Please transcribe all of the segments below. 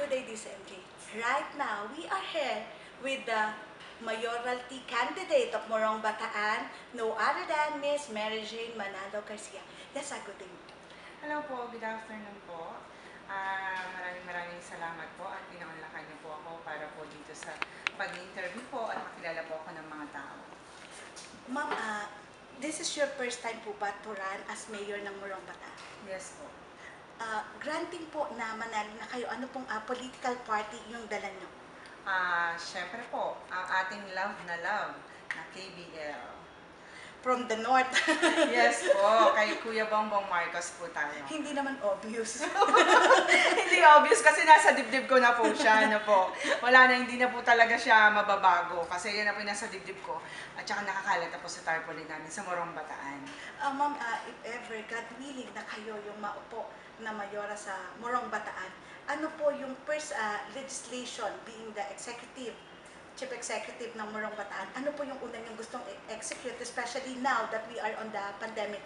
Good day, DCMJ. Right now, we are here with the mayoralty candidate of Morong Bataan, no other than Miss Mary Jane Manalo Garcia. Good day. Hello po, good afternoon po. Ah, maraming maraming salamat po at pinaunlakan niyo po ako para po dito sa pag-interview po at makilala po ako ng mga tao. Ma'am, ah, this is your first time po ba to run as mayor ng Morong Bataan? Yes po. Ah, granting po na manalo na kayo, ano pong ah, political party yung dala nyo? Ah, syempre po, ang ating love na love na KBL. From the north. Yes po, kay Kuya Bongbong Marcos po tayo. Hindi naman obvious. obvious kasi nasa dibdib ko na po siya, ano po. Wala na, hindi na po talaga siya mababago kasi yan na po yung nasa dibdib ko. At saka nakakalat na po sa tarpaulin namin sa Morong Bataan. Ah, ma'am, ah, if ever, God willing na kayo yung maupo na mayora sa Morong Bataan, ano po yung first ah, legislation being the executive, chief executive ng Morong Bataan, ano po yung unang yung gustong execute, especially now that we are on the pandemic?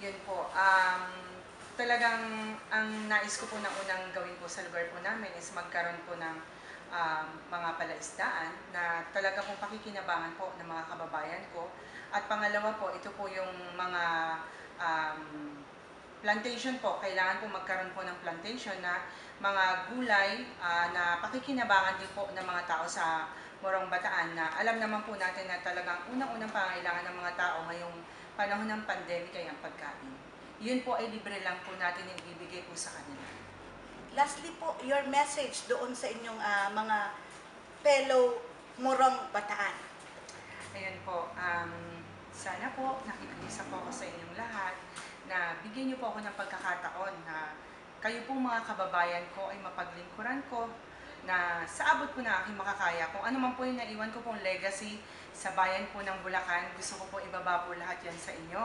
Yun po. Um, talagang ang nais ko po na unang gawin po sa lugar po namin is magkaroon po ng um, mga palaisdaan na talaga pong pakikinabangan po ng mga kababayan ko. At pangalawa po, ito po yung mga um, plantation po. Kailangan po magkaroon po ng plantation na mga gulay ah, na pakikinabangan din po ng mga tao sa Morong Bataan na alam naman po natin na talagang unang-unang pangailangan ng mga tao ngayong panahon ng pandemic ay ang pagkain. Yun po ay libre lang po natin ibibigay po sa kanila. Lastly po, your message doon sa inyong ah, mga fellow Morong Bataan. Ayun po, um, sana po nakikiisa po ako sa inyong lahat na bigyan niyo po ako ng pagkakataon na kayo po mga kababayan ko ay mapaglingkuran ko na sa abot po na aking makakaya. Kung ano man po yung naiwan ko pong legacy sa bayan po ng Bulacan, gusto ko po ibaba po lahat yan sa inyo.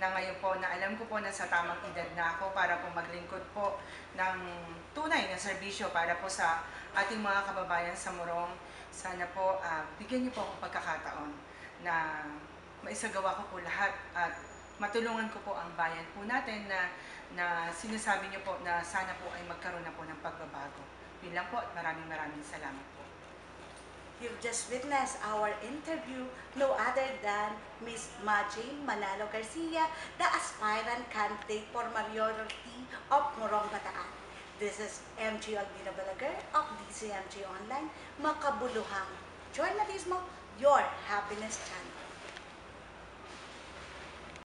Na ngayon po na alam ko po na sa tamang edad na ako para po maglingkod po ng tunay na serbisyo para po sa ating mga kababayan sa Morong. Sana po ah, bigyan niyo po akong pagkakataon na maisagawa ko po lahat at matulungan ko po ang bayan po natin na na sinasabi niyo po na sana po ay magkaroon na po ng pagbabago. Yun lang po at maraming maraming salamat po. You've just witnessed our interview, no other than Miss Majing Manalo Garcia, the aspirant candidate for mayoralty of Morong Bataan. This is MG Albina Balaguer of DCMG Online, Makabuluhang Journalismo, your happiness channel.